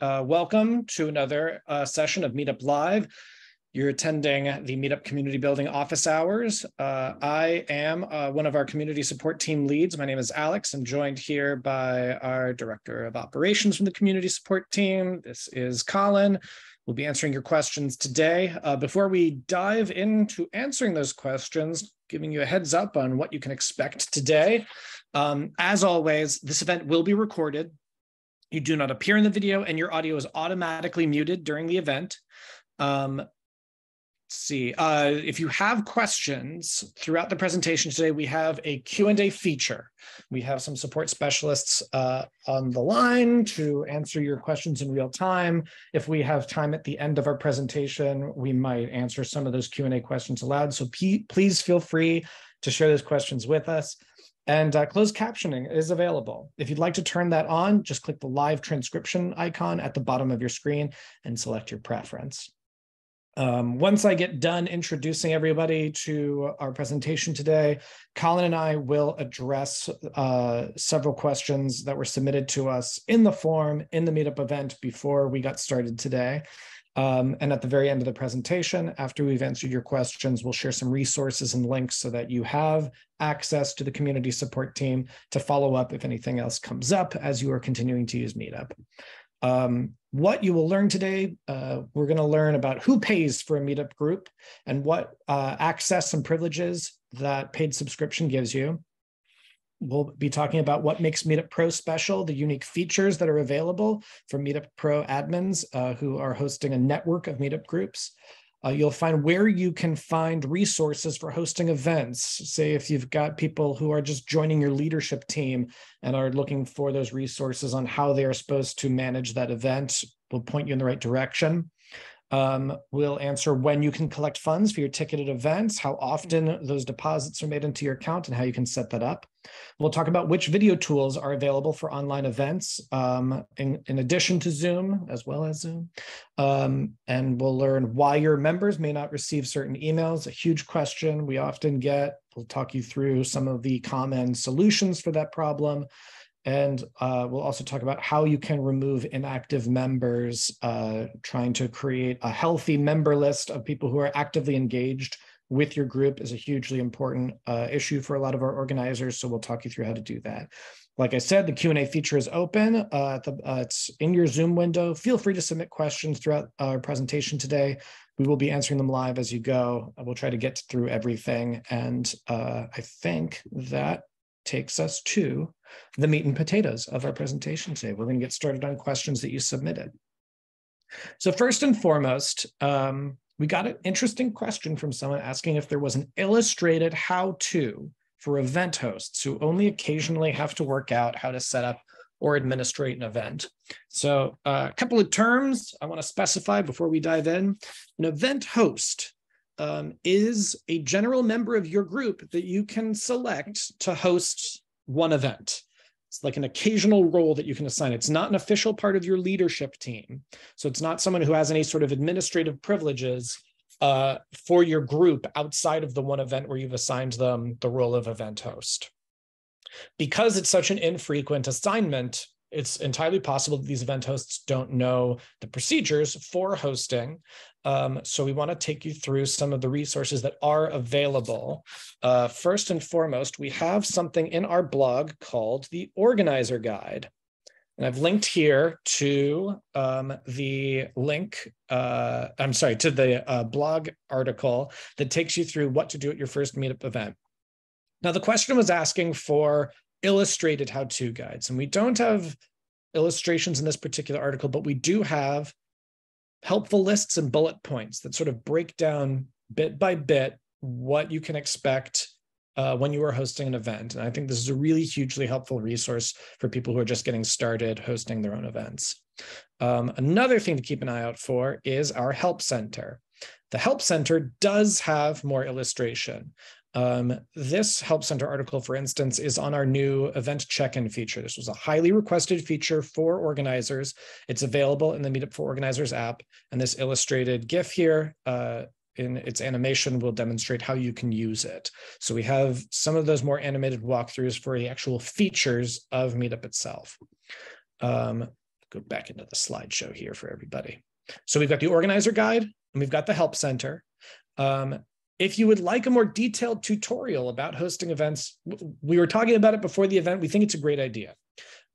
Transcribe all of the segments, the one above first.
Uh, welcome to another uh, session of Meetup Live. You're attending the Meetup Community Building office hours. Uh, I am uh, one of our community support team leads. My name is Alex. I'm joined here by our Director of Operations from the community support team. This is Colin. We'll be answering your questions today. Uh, before we dive into answering those questions, giving you a heads up on what you can expect today. Um, as always, this event will be recorded you do not appear in the video and your audio is automatically muted during the event. Um, let's see, uh, if you have questions throughout the presentation today, we have a Q&A feature. We have some support specialists uh, on the line to answer your questions in real time. If we have time at the end of our presentation, we might answer some of those Q&A questions aloud. So please feel free to share those questions with us. And uh, closed captioning is available. If you'd like to turn that on, just click the live transcription icon at the bottom of your screen and select your preference. Um, once I get done introducing everybody to our presentation today, Colin and I will address uh, several questions that were submitted to us in the form in the meetup event before we got started today. Um, and at the very end of the presentation, after we've answered your questions, we'll share some resources and links so that you have access to the community support team to follow up if anything else comes up as you are continuing to use Meetup. Um, what you will learn today, uh, we're going to learn about who pays for a Meetup group and what uh, access and privileges that paid subscription gives you. We'll be talking about what makes Meetup Pro special, the unique features that are available for Meetup Pro admins uh, who are hosting a network of Meetup groups. Uh, you'll find where you can find resources for hosting events. Say if you've got people who are just joining your leadership team and are looking for those resources on how they are supposed to manage that event, we'll point you in the right direction. Um, we'll answer when you can collect funds for your ticketed events, how often those deposits are made into your account, and how you can set that up. We'll talk about which video tools are available for online events um, in, in, addition to Zoom, as well as Zoom. Um, and we'll learn why your members may not receive certain emails, a huge question we often get. We'll talk you through some of the common solutions for that problem. And uh, we'll also talk about how you can remove inactive members, uh, trying to create a healthy member list of people who are actively engaged with your group is a hugely important uh, issue for a lot of our organizers. So we'll talk you through how to do that. Like I said, the Q&A feature is open. Uh, the, uh, it's in your Zoom window. Feel free to submit questions throughout our presentation today. We will be answering them live as you go. We'll try to get through everything. And uh, I think that takes us to the meat and potatoes of our presentation today. We're going to get started on questions that you submitted. So first and foremost, um, we got an interesting question from someone asking if there was an illustrated how-to for event hosts who only occasionally have to work out how to set up or administrate an event. So uh, a couple of terms I want to specify before we dive in. An event host um, is a general member of your group that you can select to host one event. It's like an occasional role that you can assign. It's not an official part of your leadership team. So it's not someone who has any sort of administrative privileges uh, for your group outside of the one event where you've assigned them the role of event host. Because it's such an infrequent assignment, it's entirely possible that these event hosts don't know the procedures for hosting. Um, so we want to take you through some of the resources that are available. Uh, first and foremost, we have something in our blog called the Organizer Guide. And I've linked here to um, the link, uh, I'm sorry, to the uh, blog article that takes you through what to do at your first meetup event. Now, the question was asking for illustrated how-to guides. And we don't have illustrations in this particular article, but we do have helpful lists and bullet points that sort of break down bit by bit what you can expect uh, when you are hosting an event. And I think this is a really hugely helpful resource for people who are just getting started hosting their own events. Um, another thing to keep an eye out for is our Help Center. The Help Center does have more illustration. Um, this Help Center article, for instance, is on our new event check-in feature. This was a highly requested feature for organizers. It's available in the Meetup for Organizers app. And this illustrated GIF here uh, in its animation will demonstrate how you can use it. So we have some of those more animated walkthroughs for the actual features of Meetup itself. Um, go back into the slideshow here for everybody. So we've got the organizer guide and we've got the help center. Um, if you would like a more detailed tutorial about hosting events, we were talking about it before the event. We think it's a great idea.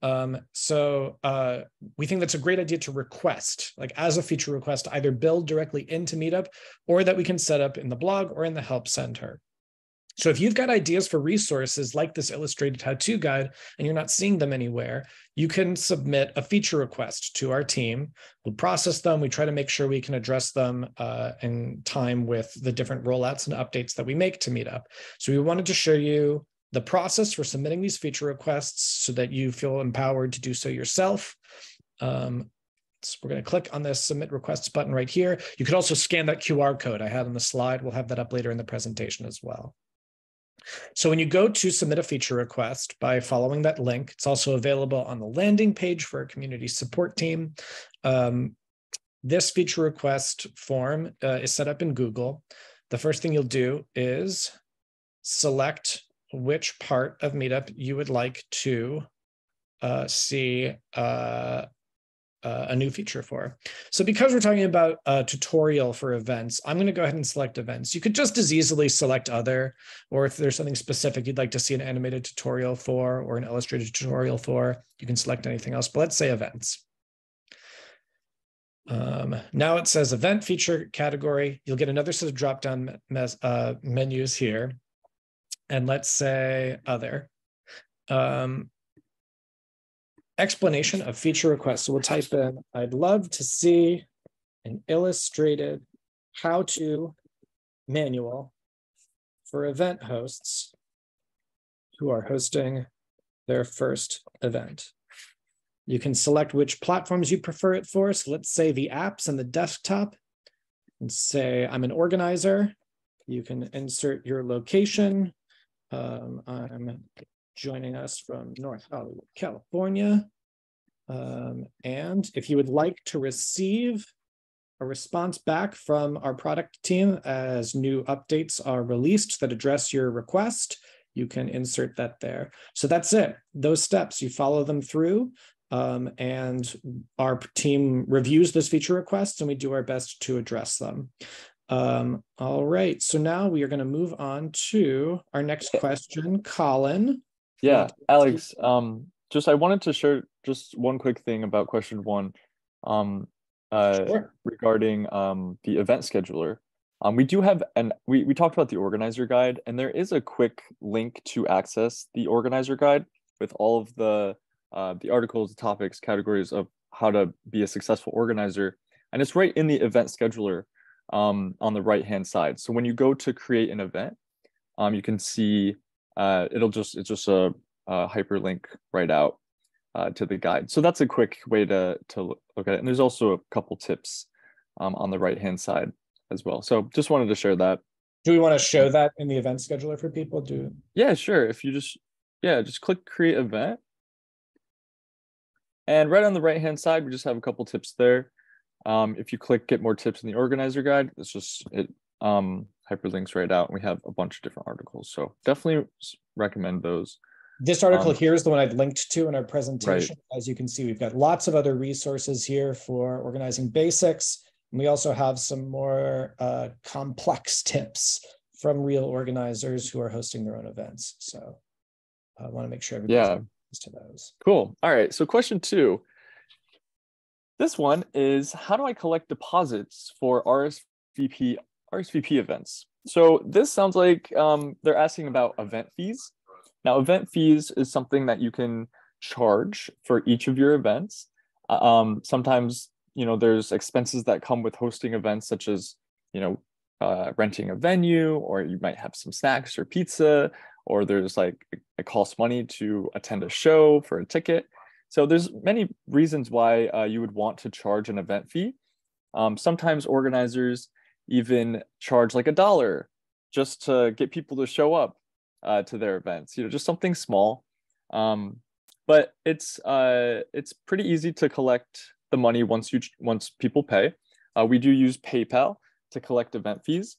Um, so uh, we think that's a great idea to request, like as a feature request, either build directly into Meetup or that we can set up in the blog or in the help center. So if you've got ideas for resources like this illustrated how-to guide and you're not seeing them anywhere, you can submit a feature request to our team. We'll process them. We try to make sure we can address them uh, in time with the different rollouts and updates that we make to Meetup. So we wanted to show you the process for submitting these feature requests so that you feel empowered to do so yourself. Um, so we're going to click on this submit requests button right here. You could also scan that QR code I had on the slide. We'll have that up later in the presentation as well. So when you go to submit a feature request by following that link, it's also available on the landing page for our community support team. Um, this feature request form uh, is set up in Google. The first thing you'll do is select which part of Meetup you would like to uh, see uh, uh, a new feature for. So because we're talking about a tutorial for events, I'm going to go ahead and select events. You could just as easily select other, or if there's something specific you'd like to see an animated tutorial for or an illustrated tutorial for, you can select anything else, but let's say events. Um, now it says event feature category. You'll get another set of drop-down uh, menus here. And let's say other. Um, explanation of feature requests. So we'll type in, I'd love to see an illustrated how-to manual for event hosts who are hosting their first event. You can select which platforms you prefer it for. So let's say the apps and the desktop and say I'm an organizer. You can insert your location. Um, I'm joining us from North Hollywood, California. Um, and if you would like to receive a response back from our product team as new updates are released that address your request, you can insert that there. So that's it. Those steps, you follow them through. Um, and our team reviews those feature requests and we do our best to address them. Um, all right, so now we are going to move on to our next question. Colin, yeah, Alex. Um, just I wanted to share just one quick thing about question one, um, uh, sure. regarding um the event scheduler. Um, we do have, and we we talked about the organizer guide, and there is a quick link to access the organizer guide with all of the uh, the articles, topics, categories of how to be a successful organizer, and it's right in the event scheduler um, on the right hand side. So when you go to create an event, um, you can see uh, it'll just it's just a, a hyperlink right out uh, to the guide. So that's a quick way to to look at it. And there's also a couple tips um, on the right hand side as well. So just wanted to share that. Do we want to show that in the event scheduler for people? Do yeah, sure. If you just yeah, just click create event. And right on the right hand side, we just have a couple tips there. Um, if you click get more tips in the organizer guide, it's just it um, hyperlinks right out. We have a bunch of different articles. So definitely recommend those. This article um, here is the one I've linked to in our presentation. Right. As you can see, we've got lots of other resources here for organizing basics. And we also have some more uh, complex tips from real organizers who are hosting their own events. So I want to make sure everybody yeah. to those. Cool. All right. So question two. This one is how do I collect deposits for RSVP RSVP events? So this sounds like um, they're asking about event fees. Now, event fees is something that you can charge for each of your events. Uh, um, sometimes, you know, there's expenses that come with hosting events, such as, you know, uh, renting a venue, or you might have some snacks or pizza, or there's like it costs money to attend a show for a ticket. So there's many reasons why uh, you would want to charge an event fee. Um, sometimes organizers even charge like a dollar just to get people to show up uh, to their events. You know, just something small. Um, but it's uh, it's pretty easy to collect the money once you once people pay. Uh, we do use PayPal to collect event fees.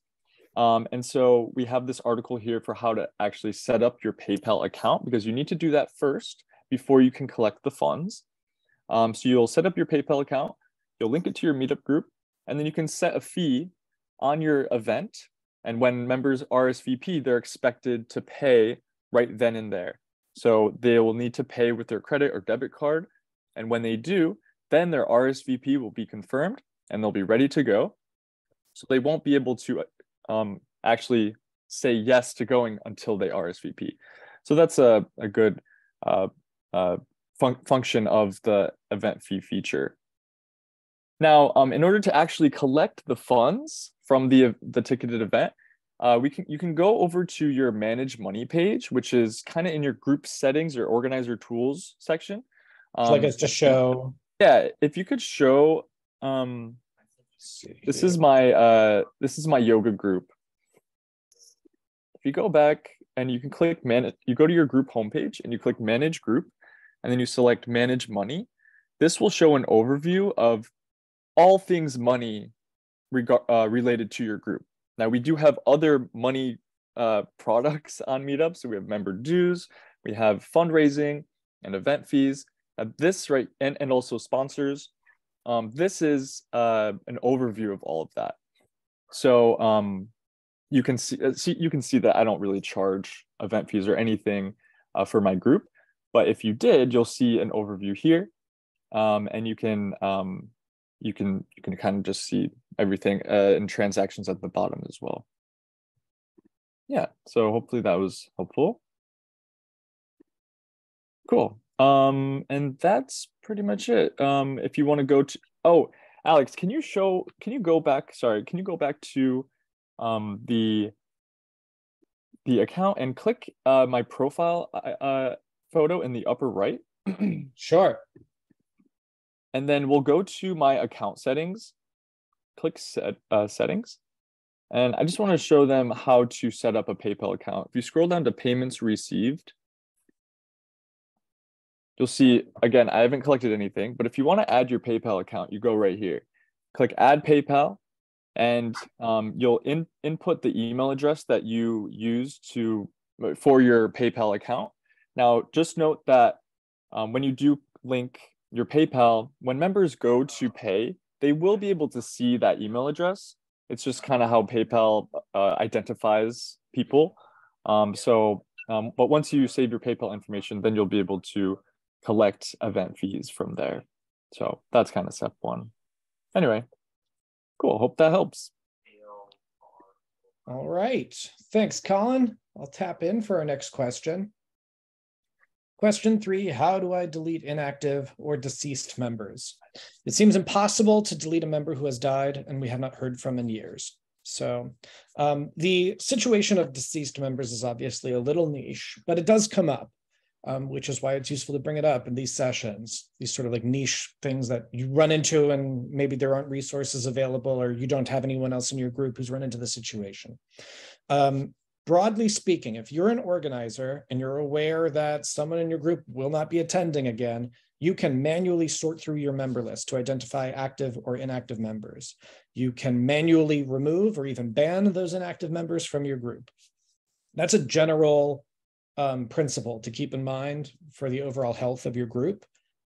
Um, and so we have this article here for how to actually set up your PayPal account because you need to do that first before you can collect the funds. Um, so you'll set up your PayPal account, you'll link it to your meetup group, and then you can set a fee on your event. And when members RSVP, they're expected to pay right then and there. So they will need to pay with their credit or debit card. And when they do, then their RSVP will be confirmed and they'll be ready to go. So they won't be able to um, actually say yes to going until they RSVP. So that's a, a good uh, uh, fun function of the event fee feature. Now, um, in order to actually collect the funds from the, the ticketed event, uh, we can you can go over to your manage money page, which is kind of in your group settings or organizer tools section. Um, so I guess to show. Yeah, if you could show. Um, this is my uh, this is my yoga group. If you go back and you can click manage, you go to your group homepage and you click manage group, and then you select manage money. This will show an overview of all things money reg- uh, related to your group. Now we do have other money uh, products on Meetup. So we have member dues, we have fundraising and event fees. Uh, this right, and, and also sponsors. Um, this is uh, an overview of all of that. So um, you can see, uh, see, you can see that I don't really charge event fees or anything uh, for my group. But if you did, you'll see an overview here, um, and you can um, you can you can kind of just see everything uh, in transactions at the bottom as well. Yeah, so hopefully that was helpful. Cool. Um, and that's pretty much it. Um, if you want to go to, oh, Alex, can you show, can you go back, sorry, can you go back to um, the, the account and click uh, my profile uh, uh photo in the upper right? sure. And then we'll go to my account settings, click set, uh, settings. And I just want to show them how to set up a PayPal account. If you scroll down to payments received, you'll see, again, I haven't collected anything, but if you want to add your PayPal account, you go right here. Click add PayPal, and um, you'll in, input the email address that you use to for your PayPal account. Now, just note that um, when you do link your PayPal, when members go to pay, they will be able to see that email address. It's just kind of how PayPal uh, identifies people. Um, so, um, but once you save your PayPal information, then you'll be able to collect event fees from there. So that's kind of step one. Anyway, cool. Hope that helps. All right. Thanks, Colin. I'll tap in for our next question. Question three, how do I delete inactive or deceased members? It seems impossible to delete a member who has died and we have not heard from in years. So um, the situation of deceased members is obviously a little niche, but it does come up, um, which is why it's useful to bring it up in these sessions, these sort of like niche things that you run into and maybe there aren't resources available or you don't have anyone else in your group who's run into the situation. Um, broadly speaking, if you're an organizer and you're aware that someone in your group will not be attending again, you can manually sort through your member list to identify active or inactive members. You can manually remove or even ban those inactive members from your group. That's a general um, principle to keep in mind for the overall health of your group.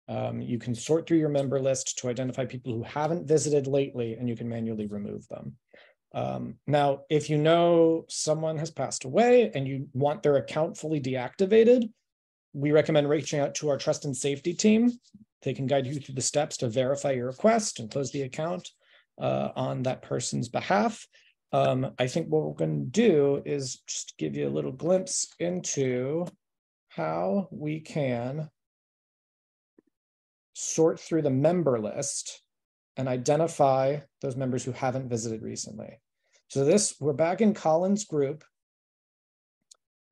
Um, you can sort through your member list to identify people who haven't visited lately and you can manually remove them. Um, now, if you know someone has passed away and you want their account fully deactivated, we recommend reaching out to our trust and safety team. They can guide you through the steps to verify your request and close the account uh, on that person's behalf. Um, I think what we're going to do is just give you a little glimpse into how we can sort through the member list and identify those members who haven't visited recently. So this, we're back in Colin's group.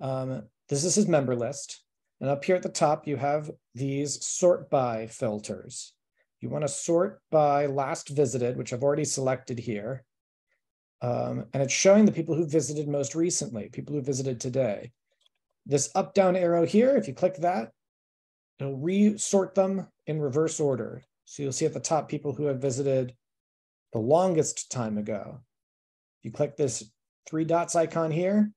Um, this is his member list. And up here at the top, you have these sort by filters. You want to sort by last visited, which I've already selected here. Um, and it's showing the people who visited most recently, people who visited today. This up down arrow here, if you click that, it'll re-sort them in reverse order. So you'll see at the top people who have visited the longest time ago. You click this three dots icon here,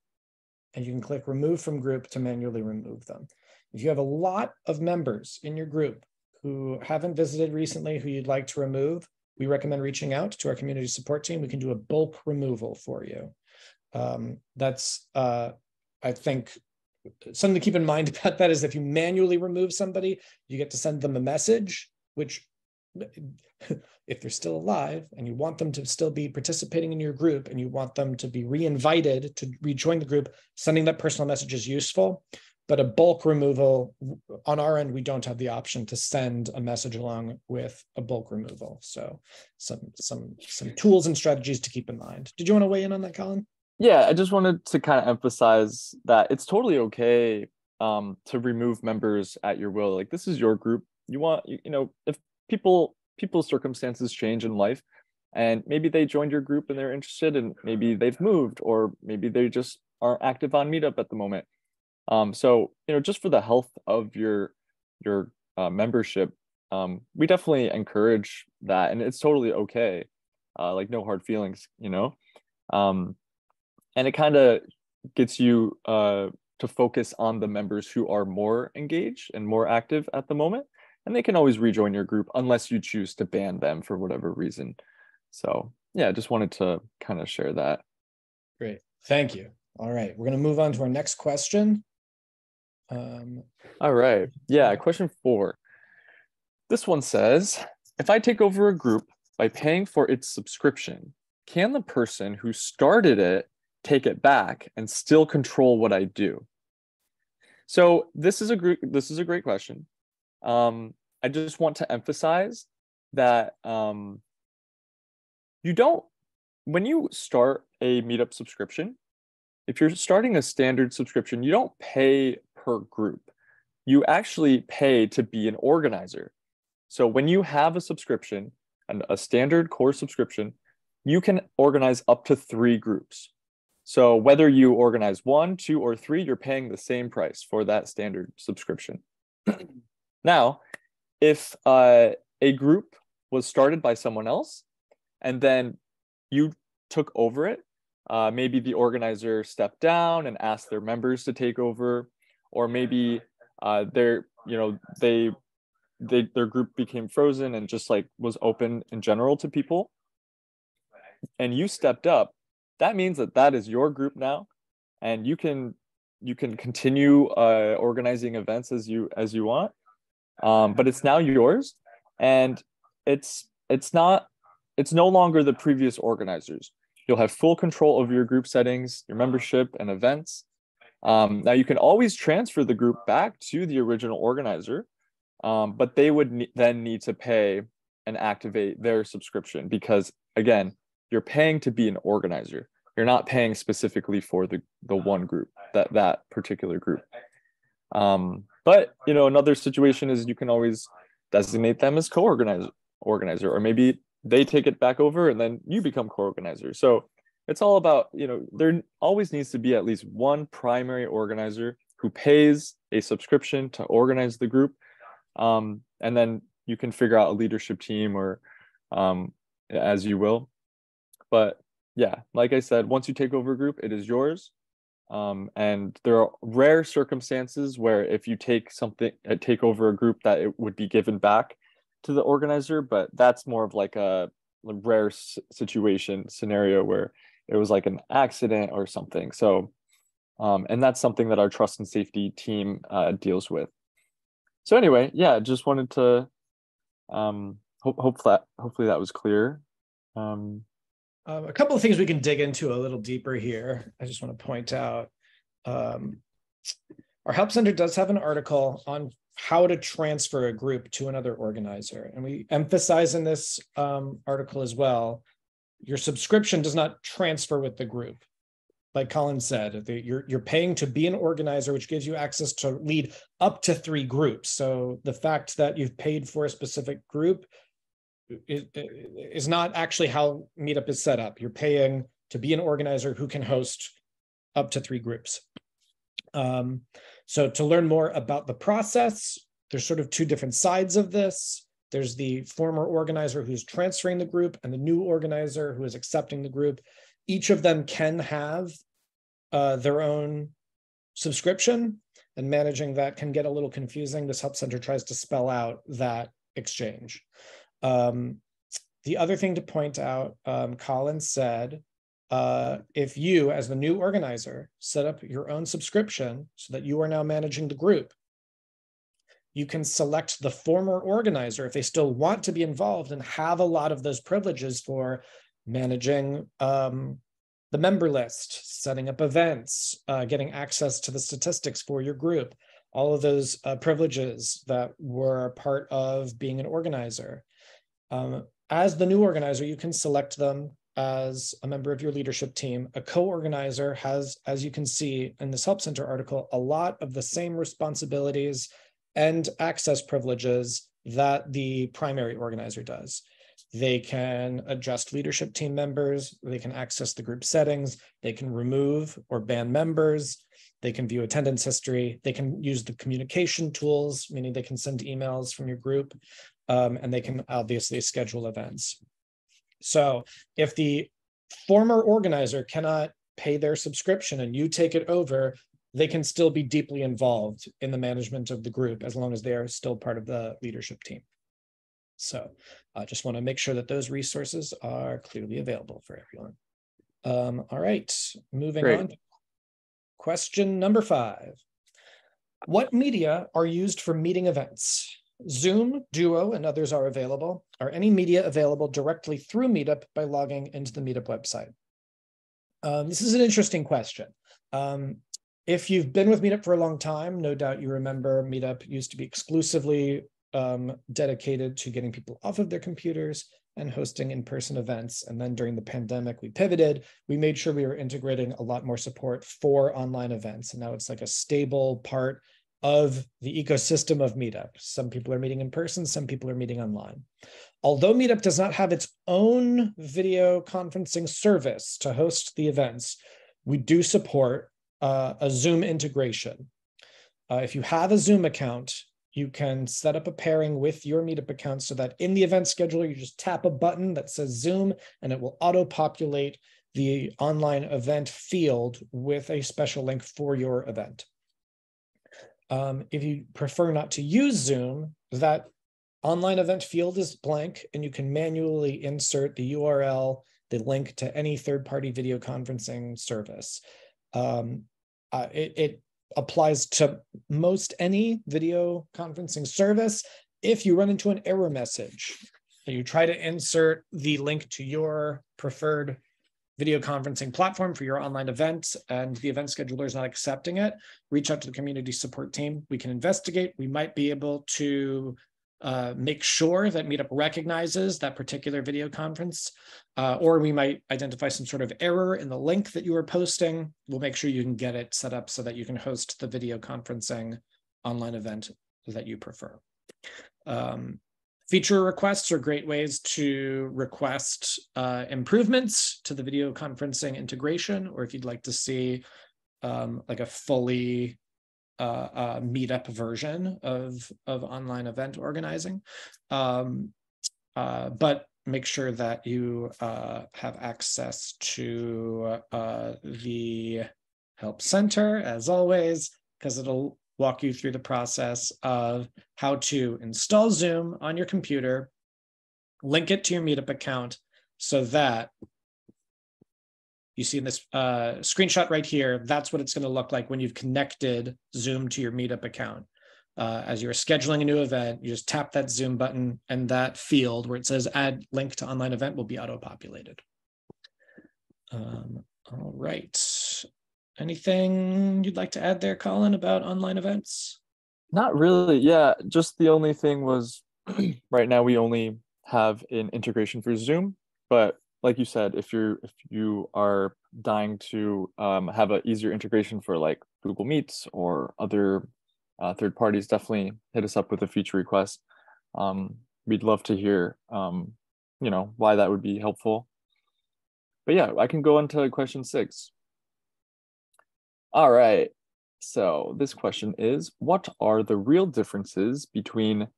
and you can click remove from group to manually remove them. If you have a lot of members in your group who haven't visited recently who you'd like to remove, we recommend reaching out to our community support team. We can do a bulk removal for you. Um, that's, uh, I think, something to keep in mind about that is if you manually remove somebody, you get to send them a message, which if they're still alive and you want them to still be participating in your group and you want them to be re-invited to rejoin the group, sending that personal message is useful. But a bulk removal on our end, we don't have the option to send a message along with a bulk removal. So some some some tools and strategies to keep in mind. Did you want to weigh in on that, Colin? Yeah, I just wanted to kind of emphasize that it's totally okay um, to remove members at your will. Like this is your group. You want you, you know if people people's circumstances change in life and maybe they joined your group and they're interested and maybe they've moved or maybe they just aren't active on meetup at the moment. Um, so you know just for the health of your your uh, membership um, we definitely encourage that and it's totally okay uh, like no hard feelings you know? Um, and it kind of gets you uh, to focus on the members who are more engaged and more active at the moment and they can always rejoin your group unless you choose to ban them for whatever reason. So yeah, just wanted to kind of share that. Great, thank you. All right, we're going to move on to our next question. Um, All right, yeah, question four. This one says, if I take over a group by paying for its subscription, can the person who started it take it back and still control what I do? So this is a group. This is a great question um, I just want to emphasize that um, you don't, when you start a meetup subscription, if you're starting a standard subscription, you don't pay per group. You actually pay to be an organizer. So when you have a subscription and a standard core subscription, you can organize up to three groups. So whether you organize one, two, or three, you're paying the same price for that standard subscription. Now, if uh, a group was started by someone else and then you took over it, uh, maybe the organizer stepped down and asked their members to take over, or maybe uh, you know, they, they, their group became frozen and just like was open in general to people, and you stepped up. That means that that is your group now, and you can you can continue uh, organizing events as you as you want um, but it's now yours and it's it's not it's no longer the previous organizers. You'll have full control over your group settings your membership and events. Um, now you can always transfer the group back to the original organizer um, but they would ne- then need to pay and activate their subscription because again you're paying to be an organizer. You're not paying specifically for the the one group that that particular group. Um, but you know, another situation is you can always designate them as co-organizer organizer, or maybe they take it back over and then you become co-organizer. So it's all about, you know, there always needs to be at least one primary organizer who pays a subscription to organize the group. Um, and then you can figure out a leadership team or um, as you will. But yeah, like I said, once you take over a group, it is yours. Um, and there are rare circumstances where if you take something, uh, take over a group, that it would be given back to the organizer. But that's more of like a, rare situation scenario where it was like an accident or something. So, um, and that's something that our trust and safety team uh, deals with. So anyway, yeah, just wanted to um, hope hope that hopefully that was clear. Um, um, a couple of things we can dig into a little deeper here. I just want to point out um, our help center does have an article on how to transfer a group to another organizer. And we emphasize in this um, article as well, your subscription does not transfer with the group. Like Colin said, the, you're, you're paying to be an organizer, which gives you access to lead up to three groups. So the fact that you've paid for a specific group is, is not actually how Meetup is set up. You're paying to be an organizer who can host up to three groups. Um, so to learn more about the process, there's sort of two different sides of this. There's the former organizer who's transferring the group and the new organizer who is accepting the group. Each of them can have uh, their own subscription and managing that can get a little confusing. This help center tries to spell out that exchange. Um, the other thing to point out, um, Colin said, uh, if you, as the new organizer, set up your own subscription so that you are now managing the group, you can select the former organizer if they still want to be involved and have a lot of those privileges for managing um, the member list, setting up events, uh, getting access to the statistics for your group, all of those uh, privileges that were part of being an organizer. Um, as the new organizer, you can select them as a member of your leadership team. A co-organizer has, as you can see in this Help Center article, a lot of the same responsibilities and access privileges that the primary organizer does. They can adjust leadership team members, they can access the group settings, they can remove or ban members, they can view attendance history, they can use the communication tools, meaning they can send emails from your group, um, and they can obviously schedule events. So if the former organizer cannot pay their subscription and you take it over, they can still be deeply involved in the management of the group as long as they are still part of the leadership team. So I just want to make sure that those resources are clearly available for everyone. Um, all right, moving Great. on. Question number five. What media are used for meeting events? Zoom, Duo, and others are available. Are any media available directly through Meetup by logging into the Meetup website? Um, this is an interesting question. Um, if you've been with Meetup for a long time, no doubt you remember Meetup used to be exclusively um, dedicated to getting people off of their computers and hosting in-person events. And then during the pandemic, we pivoted. We made sure we were integrating a lot more support for online events. And now it's like a stable part of the ecosystem of Meetup. Some people are meeting in person, some people are meeting online. Although Meetup does not have its own video conferencing service to host the events, we do support uh, a Zoom integration. Uh, if you have a Zoom account, you can set up a pairing with your Meetup account so that in the event scheduler, you just tap a button that says Zoom and it will auto populate the online event field with a special link for your event. Um, if you prefer not to use Zoom, that online event field is blank and you can manually insert the URL, the link to any third-party video conferencing service. Um, uh, it, it applies to most any video conferencing service. If you run into an error message, you try to insert the link to your preferred video conferencing platform for your online event and the event scheduler is not accepting it, reach out to the community support team. We can investigate. We might be able to uh, make sure that Meetup recognizes that particular video conference, uh, or we might identify some sort of error in the link that you are posting. We'll make sure you can get it set up so that you can host the video conferencing online event that you prefer. Um, feature requests are great ways to request uh, improvements to the video conferencing integration, or if you'd like to see um, like a fully uh, uh, meetup version of of online event organizing. Um, uh, but make sure that you uh, have access to uh, the help center as always, because it'll walk you through the process of how to install Zoom on your computer, link it to your Meetup account so that you see in this uh, screenshot right here, that's what it's going to look like when you've connected Zoom to your Meetup account. Uh, as you're scheduling a new event, you just tap that Zoom button and that field where it says add link to online event will be auto-populated. Um, all right. Anything you'd like to add there, Colin, about online events? Not really. Yeah, just the only thing was right now we only have an integration for Zoom, but like you said, if you're if you are dying to um, have an easier integration for like Google Meets or other uh, third parties, definitely hit us up with a feature request. Um, we'd love to hear, um, you know, why that would be helpful. But yeah, I can go on to question six. All right. So this question is, what are the real differences between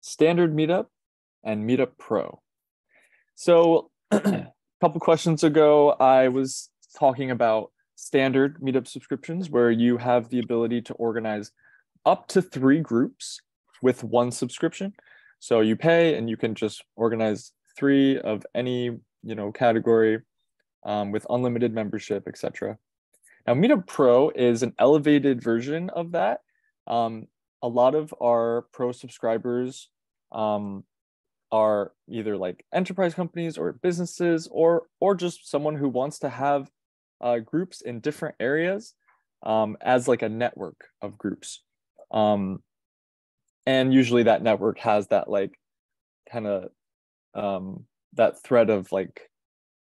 standard Meetup and Meetup Pro? So a couple questions ago, I was talking about standard meetup subscriptions where you have the ability to organize up to three groups with one subscription. So you pay and you can just organize three of any you know category um, with unlimited membership, etc. Now Meetup Pro is an elevated version of that. Um, a lot of our pro subscribers um, are either like enterprise companies or businesses or or just someone who wants to have uh, groups in different areas um, as like a network of groups um, and usually that network has that like kind of um, that thread of like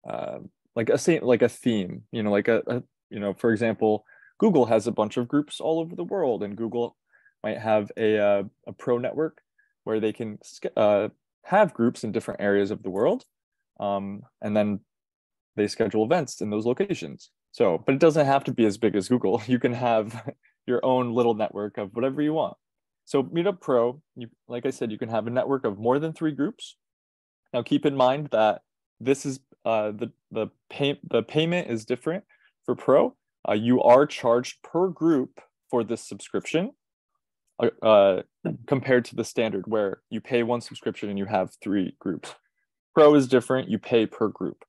uh, like a same like a theme you know like a, a you know for example google has a bunch of groups all over the world and google might have a, uh, a pro network where they can uh, have groups in different areas of the world um, and then they schedule events in those locations. So but it doesn't have to be as big as google. You can have your own little network of whatever you want. So meetup pro you, like i said you can have a network of more than three groups. Now keep in mind that this is uh, the the pay the payment is different for pro uh, you are charged per group for this subscription uh, uh, compared to the standard where you pay one subscription and you have three groups. Pro is different, you pay per group.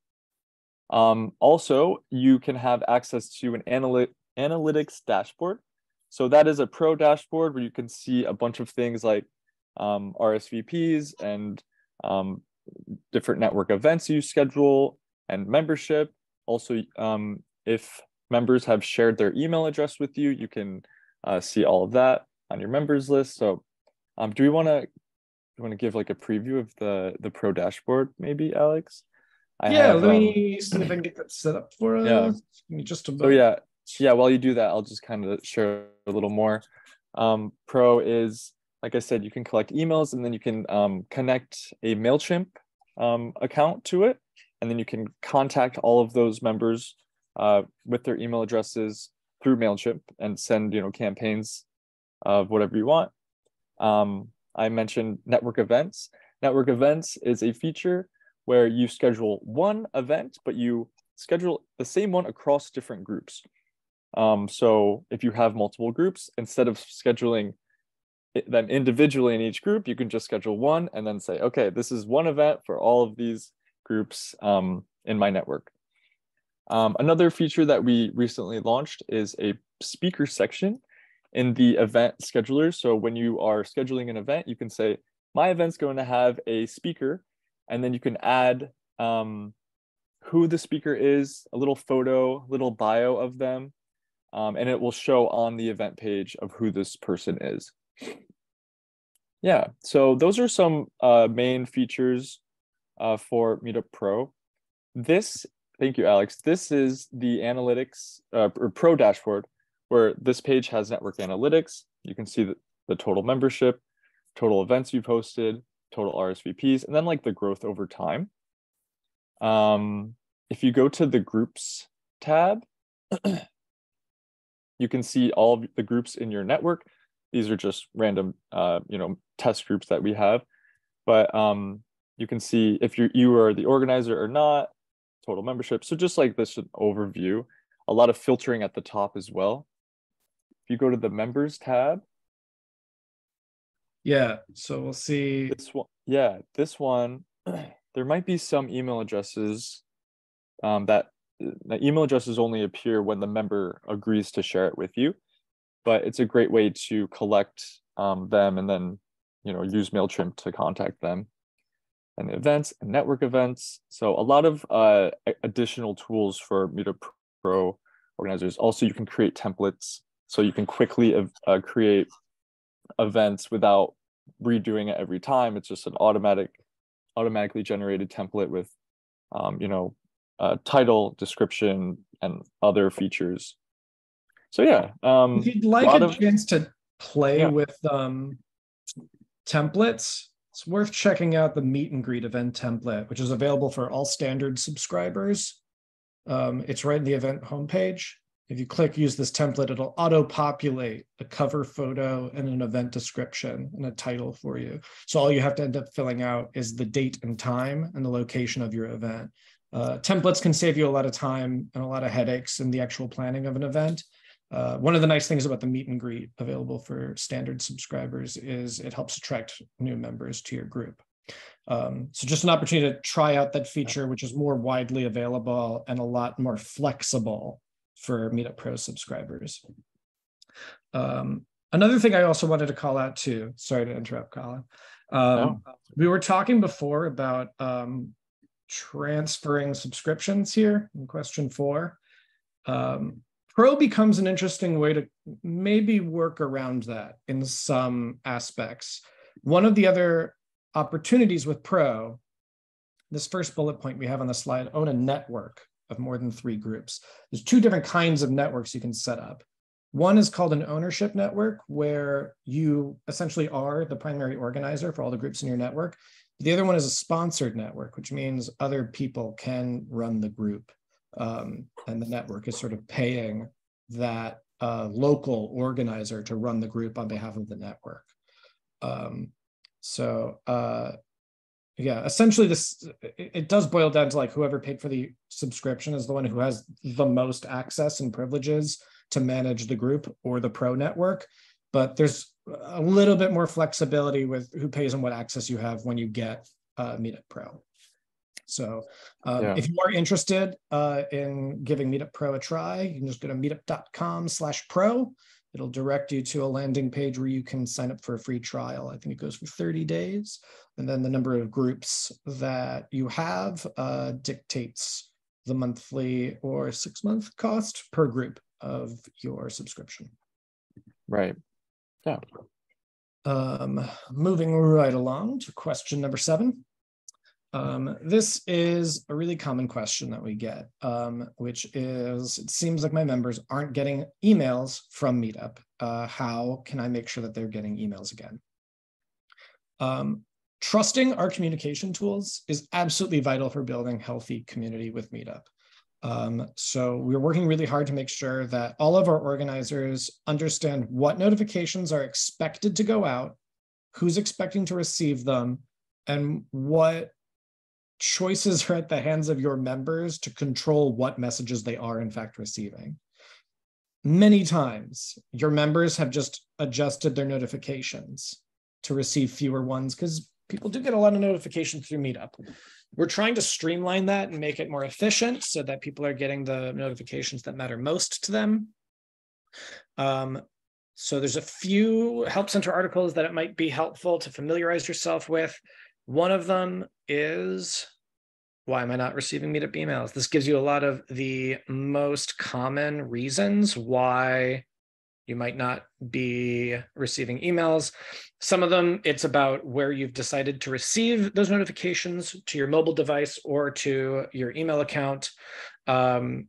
Um, also, you can have access to an analy- analytics dashboard. So that is a pro dashboard where you can see a bunch of things like um, RSVPs and um, different network events you schedule and membership. Also, um, if members have shared their email address with you, you can uh, see all of that on your members list. So um, do we want to you want to give like a preview of the the pro dashboard maybe Alex? I yeah, have, let me um, see if I can get that set up for us. Yeah. Just about. So yeah, yeah. While you do that, I'll just kind of share a little more. Um, pro is like I said, you can collect emails and then you can um, connect a Mailchimp um, account to it, and then you can contact all of those members uh, with their email addresses through Mailchimp and send you know campaigns of whatever you want. Um, I mentioned network events. Network events is a feature where you schedule one event, but you schedule the same one across different groups. Um, so if you have multiple groups, instead of scheduling them individually in each group, you can just schedule one and then say, okay, this is one event for all of these groups um, in my network. Um, another feature that we recently launched is a speaker section in the event scheduler. So when you are scheduling an event, you can say, my event's going to have a speaker, and then you can add um, who the speaker is, a little photo, little bio of them, um, and it will show on the event page of who this person is. Yeah, so those are some uh, main features uh, for Meetup Pro. This, thank you, Alex. This is the analytics uh, or pro dashboard where this page has network analytics. You can see the, the total membership, total events you've hosted, total RSVPs, and then like the growth over time. Um, if you go to the groups tab, you can see all of the groups in your network. These are just random, uh, you know, test groups that we have, but um, you can see if you're you are the organizer or not, total membership. So just like this an overview, a lot of filtering at the top as well. If you go to the members tab. Yeah, so we'll see. This one, yeah, this one, there might be some email addresses um, that the email addresses only appear when the member agrees to share it with you, but it's a great way to collect um, them and then you know use Mailchimp to contact them. And events and network events. So a lot of uh, additional tools for Meetup Pro organizers. Also, you can create templates so you can quickly uh, create events without redoing it every time it's just an automatic automatically generated template with um, you know uh, title description and other features so yeah um, if you'd like a, of, chance to play yeah. with um, templates it's worth checking out the meet and greet event template which is available for all standard subscribers um, it's right in the event homepage if you click use this template, it'll auto populate a cover photo and an event description and a title for you. So all you have to end up filling out is the date and time and the location of your event. Uh, templates can save you a lot of time and a lot of headaches in the actual planning of an event. Uh, one of the nice things about the meet and greet available for standard subscribers is it helps attract new members to your group. Um, so just an opportunity to try out that feature, which is more widely available and a lot more flexible for Meetup Pro subscribers. Um, another thing I also wanted to call out too, sorry to interrupt, Colin. Um, no. We were talking before about um, transferring subscriptions here in question four. Um, Pro becomes an interesting way to maybe work around that in some aspects. One of the other opportunities with Pro, this first bullet point we have on the slide, own a network of more than three groups. There's two different kinds of networks you can set up. One is called an ownership network, where you essentially are the primary organizer for all the groups in your network. The other one is a sponsored network, which means other people can run the group. Um, and the network is sort of paying that uh, local organizer to run the group on behalf of the network. Um, so uh, yeah, essentially this it, it, does boil down to like whoever paid for the subscription is the one who has the most access and privileges to manage the group or the pro network. But there's a little bit more flexibility with who pays and what access you have when you get uh, Meetup Pro. So um, yeah. if you are interested uh, in giving Meetup Pro a try, you can just go to meetup.com slash pro It'll direct you to a landing page where you can sign up for a free trial. I think it goes for 30 days. And then the number of groups that you have uh, dictates the monthly or six month cost per group of your subscription. Right. Yeah. Um, moving right along to question number seven. Um, this is a really common question that we get, um, which is it seems like my members aren't getting emails from Meetup. Uh, how can I make sure that they're getting emails again? Um, trusting our communication tools is absolutely vital for building healthy community with Meetup. Um, so we're working really hard to make sure that all of our organizers understand what notifications are expected to go out, who's expecting to receive them, and what choices are at the hands of your members to control what messages they are in fact receiving. Many times, your members have just adjusted their notifications to receive fewer ones because people do get a lot of notifications through Meetup. We're trying to streamline that and make it more efficient so that people are getting the notifications that matter most to them. Um, so there's a few Help Center articles that it might be helpful to familiarize yourself with. One of them is why am I not receiving meetup emails? This gives you a lot of the most common reasons why you might not be receiving emails. Some of them, it's about where you've decided to receive those notifications to your mobile device or to your email account. Um,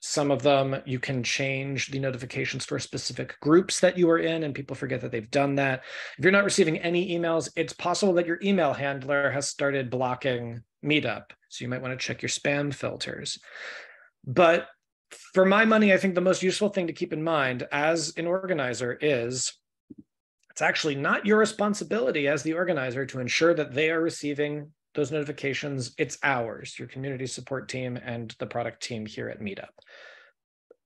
some of them you can change the notifications for specific groups that you are in, and people forget that they've done that. If you're not receiving any emails, it's possible that your email handler has started blocking Meetup. So you might want to check your spam filters. But for my money, I think the most useful thing to keep in mind as an organizer is it's actually not your responsibility as the organizer to ensure that they are receiving those notifications, it's ours, your community support team and the product team here at Meetup.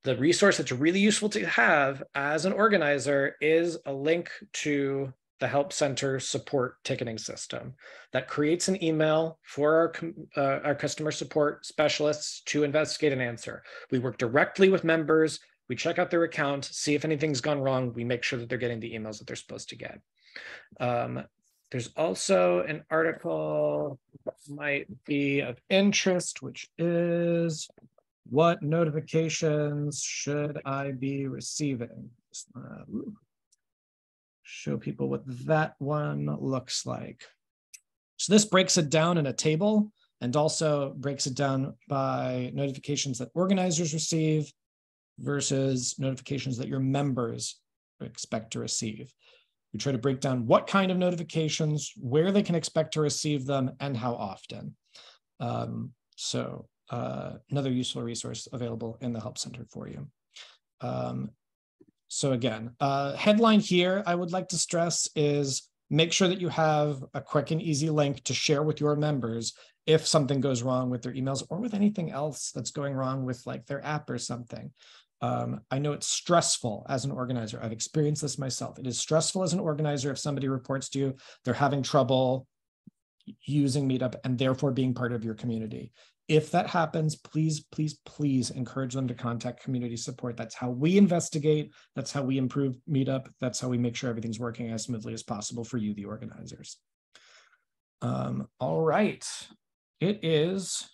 The resource that's really useful to have as an organizer is a link to the Help Center support ticketing system that creates an email for our, uh, our customer support specialists to investigate and answer. We work directly with members. We check out their account, see if anything's gone wrong. We make sure that they're getting the emails that they're supposed to get. Um, there's also an article that might be of interest, which is what notifications should I be receiving? Show people what that one looks like. So this breaks it down in a table and also breaks it down by notifications that organizers receive versus notifications that your members expect to receive. We try to break down what kind of notifications, where they can expect to receive them, and how often. Um, so uh, another useful resource available in the Help Center for you. Um, so again, uh, headline here I would like to stress is make sure that you have a quick and easy link to share with your members if something goes wrong with their emails or with anything else that's going wrong with like their app or something. Um, I know it's stressful as an organizer. I've experienced this myself. It is stressful as an organizer if somebody reports to you they're having trouble using Meetup and therefore being part of your community. If that happens, please, please, please encourage them to contact community support. That's how we investigate. That's how we improve Meetup. That's how we make sure everything's working as smoothly as possible for you, the organizers. Um, all right. It is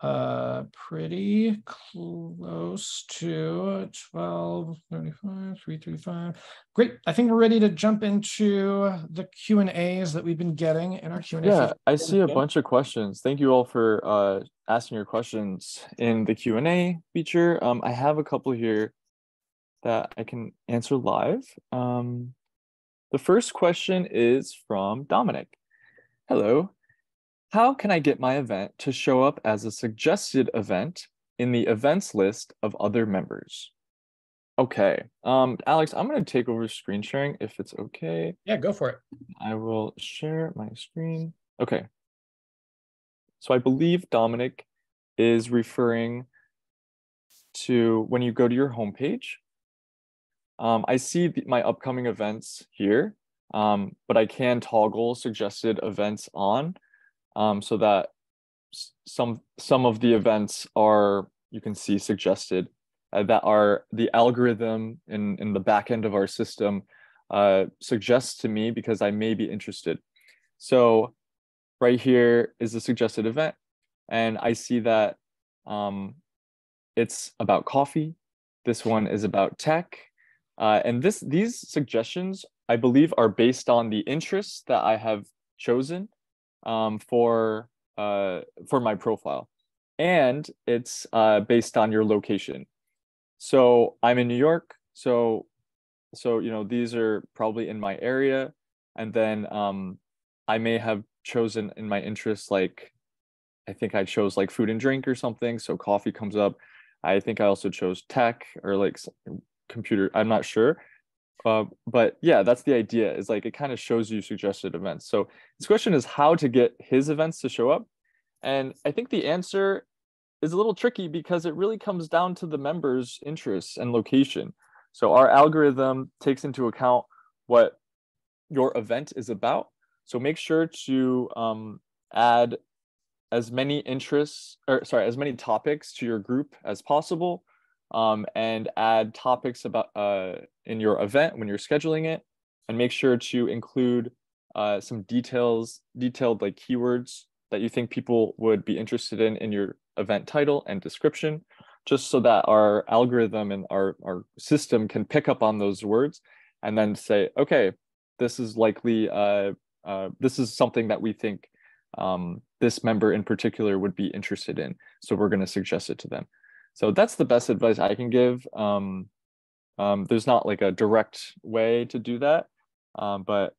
uh pretty close to 12 35 335 great. I think we're ready to jump into the q and a's that we've been getting in our Q and A. yeah i see a bunch of questions. Thank you all for uh asking your questions in the q and a feature. Um i have a couple here that i can answer live. Um the first question is from dominic. Hello how can I get my event to show up as a suggested event in the events list of other members? Okay, um, Alex, I'm going to take over screen sharing if it's okay. Yeah, go for it. I will share my screen. Okay. So I believe Dominic is referring to when you go to your homepage. Um, I see the, my upcoming events here, um, but I can toggle suggested events on um, so that some some of the events are you can see suggested uh, that are the algorithm in in the back end of our system uh, suggests to me because I may be interested. So right here is a suggested event, and I see that um, it's about coffee. This one is about tech, uh, and this these suggestions I believe are based on the interests that I have chosen um, for uh, for my profile, and it's uh, based on your location. So I'm in New York, so so you know these are probably in my area, and then um, I may have chosen in my interest like I think I chose like food and drink or something, so coffee comes up. I think I also chose tech or like computer. I'm not sure. Uh, but yeah, that's the idea. Is like it kind of shows you suggested events. So this question is how to get his events to show up, and I think the answer is a little tricky because it really comes down to the members' interests and location. So our algorithm takes into account what your event is about. So make sure to um, add as many interests or sorry, as many topics to your group as possible um, and add topics about uh, in your event when you're scheduling it and make sure to include uh, some details detailed like keywords that you think people would be interested in in your event title and description just so that our algorithm and our, our system can pick up on those words and then say okay this is likely uh, uh, this is something that we think um, this member in particular would be interested in so we're going to suggest it to them so that's the best advice I can give. Um, um, there's not like a direct way to do that, um, but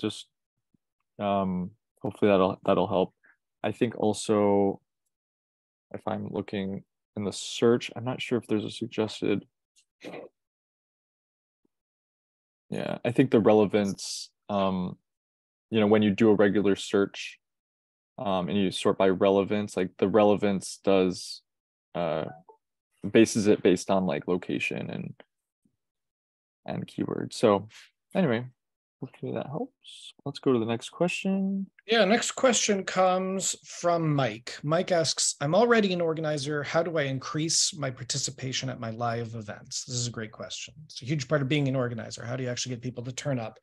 just um, hopefully that'll that'll help. I think also if I'm looking in the search, I'm not sure if there's a suggested. Yeah, I think the relevance, um, you know, when you do a regular search um, and you sort by relevance, like the relevance does uh, bases it based on like location and and keywords. So anyway, hopefully that helps. Let's go to the next question. Yeah, next question comes from Mike. Mike asks, I'm already an organizer. How do I increase my participation at my live events? This is a great question. It's a huge part of being an organizer. How do you actually get people to turn up?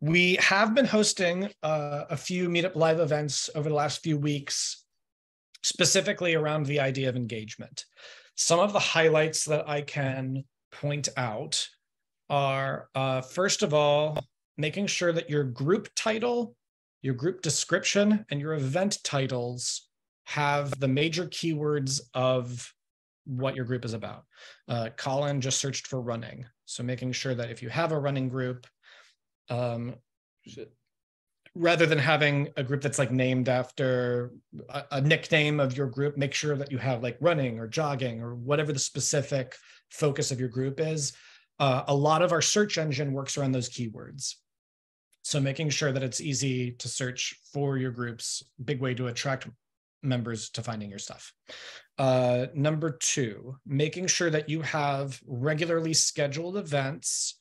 We have been hosting uh, a few Meetup live events over the last few weeks, specifically around the idea of engagement. Some of the highlights that I can point out are uh, first of all, making sure that your group title, your group description, and your event titles have the major keywords of what your group is about. Uh, Colin just searched for running. So making sure that if you have a running group, um, rather than having a group that's like named after a, a, nickname of your group make sure that you have like running or jogging or whatever the specific focus of your group is uh, a lot of our search engine works around those keywords so making sure that it's easy to search for your groups big way to attract members to finding your stuff. Uh, number two, making sure that you have regularly scheduled events.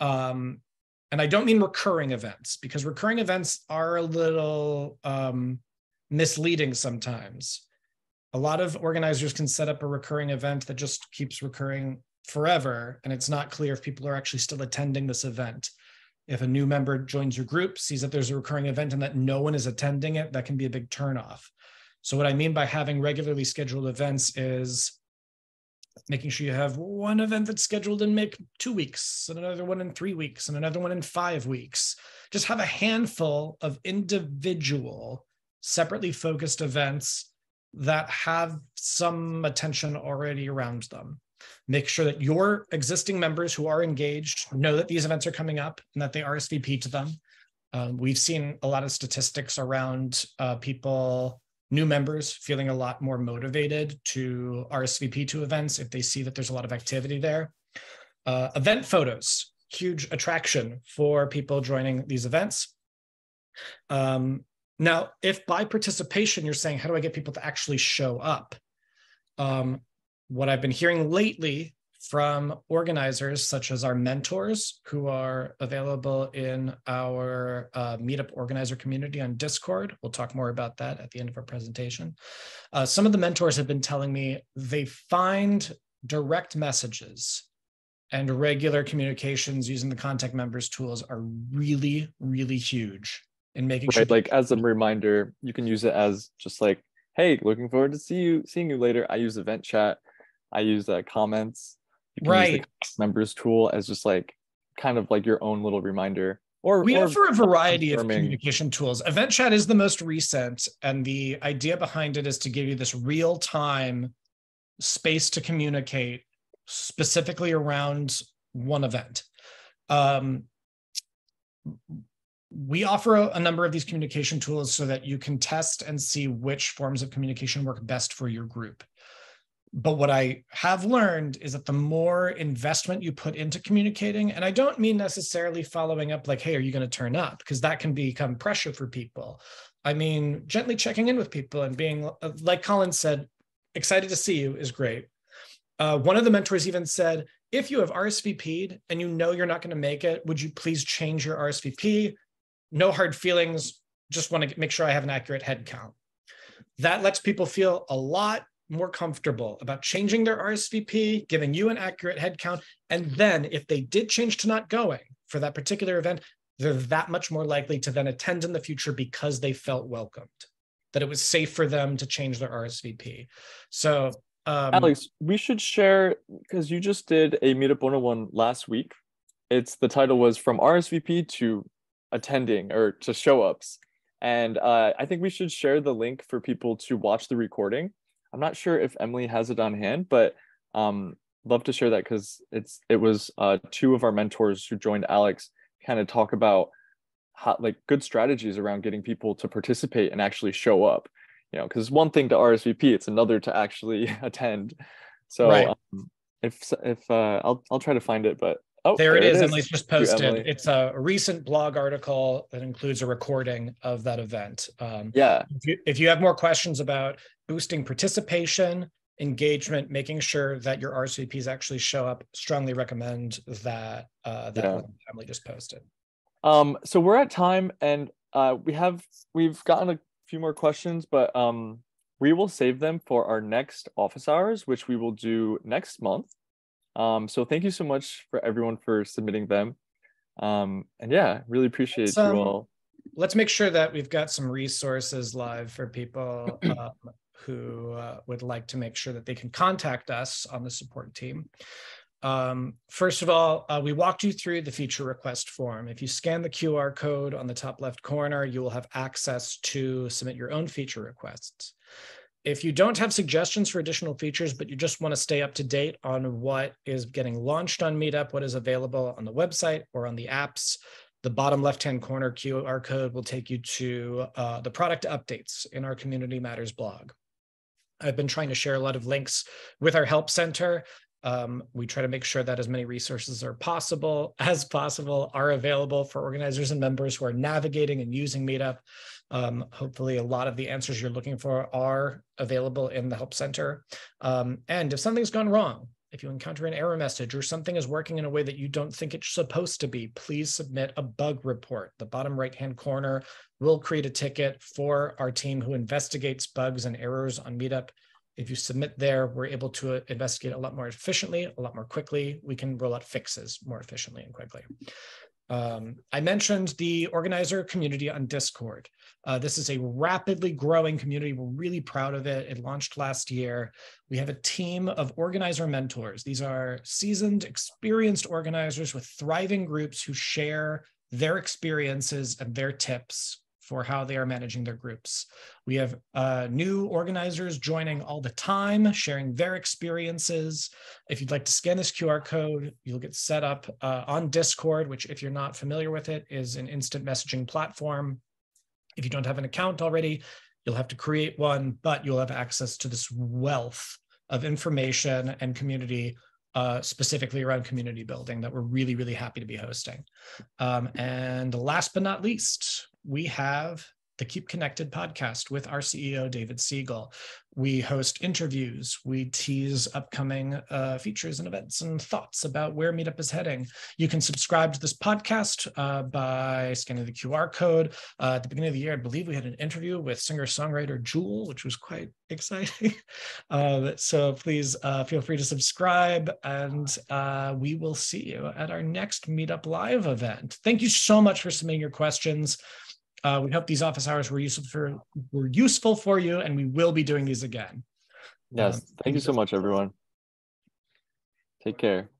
Um, and I don't mean recurring events because recurring events are a little um, misleading sometimes. A lot of organizers can set up a recurring event that just keeps recurring forever, and it's not clear if people are actually still attending this event. If a new member joins your group, sees that there's a recurring event and that no one is attending it, that can be a big turnoff. So, what I mean by having regularly scheduled events is making sure you have one event that's scheduled in make two weeks and another one in three weeks and another one in five weeks just have a handful of individual separately focused events that have some attention already around them make sure that your existing members who are engaged know that these events are coming up and that they rsvp to them um, we've seen a lot of statistics around uh, people new members feeling a lot more motivated to RSVP to events if they see that there's a lot of activity there. Uh, event photos, huge attraction for people joining these events. Um, now, if by participation you're saying, how do I get people to actually show up? Um, what I've been hearing lately from organizers such as our mentors who are available in our uh, meetup organizer community on discord. We'll talk more about that at the end of our presentation. Uh, some of the mentors have been telling me they find direct messages and regular communications using the contact members tools are really really huge in making right, sure like as a reminder you can use it as just like hey looking forward to see you seeing you later. I use event chat i use uh, comments. You right. members tool as just like kind of like your own little reminder or we or offer a variety of communication tools. Event chat is the most recent and the idea behind it is to give you this real time space to communicate specifically around one event. Um, we offer a, a, number of these communication tools so that you can test and see which forms of communication work best for your group but what I have learned is that the more investment you put into communicating, and I don't mean necessarily following up like, hey, are you going to turn up? Because that can become pressure for people. I mean, gently checking in with people and being, uh, like Colin said, excited to see you is great. Uh, one of the mentors even said, if you have RSVP'd and you know you're not going to make it, would you please change your RSVP? No hard feelings. Just want to make sure I have an accurate head count. That lets people feel a lot more comfortable about changing their RSVP, giving you an accurate head count. And then if they did change to not going for that particular event, they're that much more likely to then attend in the future because they felt welcomed, that it was safe for them to change their RSVP. So, um, Alex, we should share because you just did a Meetup 101 last week. It's the title was From RSVP to Attending or to Show Ups. And uh, I think we should share the link for people to watch the recording I'm not sure if Emily has it on hand, but um, love to share that because it's it was uh, two of our mentors who joined Alex kind of talk about how like good strategies around getting people to participate and actually show up. You know, because it's one thing to RSVP, it's another to actually attend. So right. um, if if uh, I'll I'll try to find it, but Oh, there, it is. Emily's just posted. It's a recent blog article that includes a recording of that event. Um, yeah. If you, if you have more questions about boosting participation, engagement, making sure that your RSVPs actually show up, strongly recommend that uh, that yeah. Emily just posted. Um, so we're at time, and uh, we have we've gotten a few more questions, but um, we will save them for our next office hours, which we will do next month. Um, so thank you so much for everyone for submitting them. Um, and yeah, really appreciate you all. Let's make sure that we've got some resources live for people um, who uh, would like to make sure that they can contact us on the support team. Um, first of all, uh, we walked you through the feature request form. If you scan the QR code on the top left corner, you will have access to submit your own feature requests. If you don't have suggestions for additional features, but you just want to stay up to date on what is getting launched on Meetup, what is available on the website or on the apps, the bottom left-hand corner QR code will take you to uh, the product updates in our Community Matters blog. I've been trying to share a lot of links with our help center Um, we try to make sure that as many resources are possible as possible are available for organizers and members who are navigating and using Meetup. Um, hopefully, a lot of the answers you're looking for are available in the Help Center. Um, and if something's gone wrong, if you encounter an error message or something is working in a way that you don't think it's supposed to be, please submit a bug report. The bottom right hand corner will create a ticket for our team who investigates bugs and errors on Meetup. If you submit there, we're able to investigate a lot more efficiently, a lot more quickly. We can roll out fixes more efficiently and quickly. Um, I mentioned the organizer community on Discord. Uh, this is a rapidly growing community. We're really proud of it. It launched last year. We have a team of organizer mentors. These are seasoned, experienced organizers with thriving groups who share their experiences and their tips for how they are managing their groups. We have uh, new organizers joining all the time, sharing their experiences. If you'd like to scan this QR code, you'll get set up uh, on Discord, which, if you're not familiar with it, is an instant messaging platform. If you don't have an account already, you'll have to create one, but you'll have access to this wealth of information and community uh, specifically around community building that we're really, really happy to be hosting. Um, and last but not least, we have the Keep Connected podcast with our CEO, David Siegel. We host interviews, we tease upcoming uh, features and events and thoughts about where Meetup is heading. You can subscribe to this podcast uh, by scanning the QR code. Uh, at the beginning of the year, I believe we had an interview with singer songwriter Jewel, which was quite exciting. Um, so please uh, feel free to subscribe, and uh, we will see you at our next Meetup Live event. Thank you so much for submitting your questions. Uh, we hope these office hours were useful for were useful for you, and we will be doing these again. Yes, um, thank you so much, everyone. Take care.